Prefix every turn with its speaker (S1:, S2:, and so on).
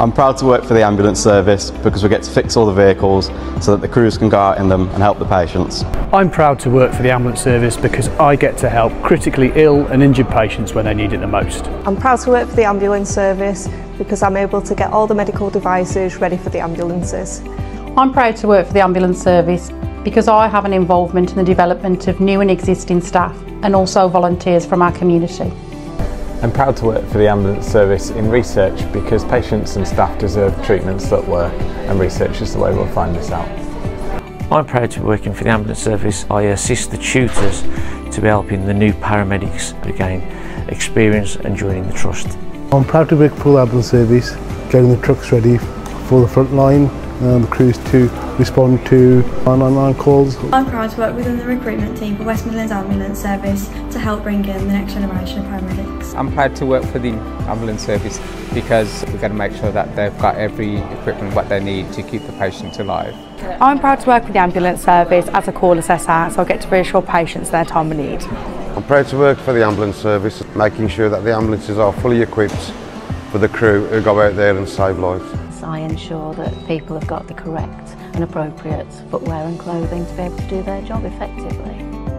S1: I'm proud to work for the ambulance service because we get to fix all the vehicles so that the crews can go out in them and help the patients.
S2: I'm proud to work for the ambulance service because I get to help critically ill and injured patients when they need it the most.
S3: I'm proud to work for the ambulance service because I'm able to get all the medical devices ready for the ambulances.
S4: I'm proud to work for the ambulance service because I have an involvement in the development of new and existing staff and also volunteers from our community.
S5: I'm proud to work for the ambulance service in research because patients and staff deserve treatments that work and research is the way we'll find this out.
S6: I'm proud to be working for the ambulance service. I assist the tutors to be helping the new paramedics gain experience and joining the trust.
S7: I'm proud to work for the ambulance service, getting the trucks ready for the front line um, crews to respond to 999 calls.
S8: I'm proud to work within the recruitment team for West Midlands Ambulance Service to help bring in the next generation of paramedics.
S9: I'm proud to work for the ambulance service because we've got to make sure that they've got every equipment what they need to keep the patient alive.
S10: I'm proud to work with the ambulance service as a call assessor so I get to reassure patients their time of need.
S11: I'm proud to work for the ambulance service, making sure that the ambulances are fully equipped for the crew who go out there and save lives.
S12: I ensure that people have got the correct and appropriate footwear and clothing to be able to do their job effectively.